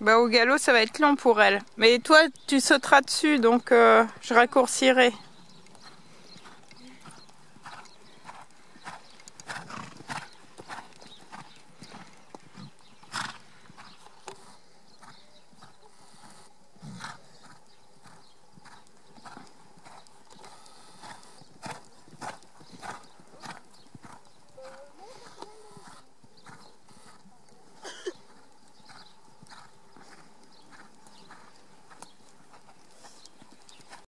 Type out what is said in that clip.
Bah au galop ça va être long pour elle. Mais toi tu sauteras dessus donc euh, je raccourcirai.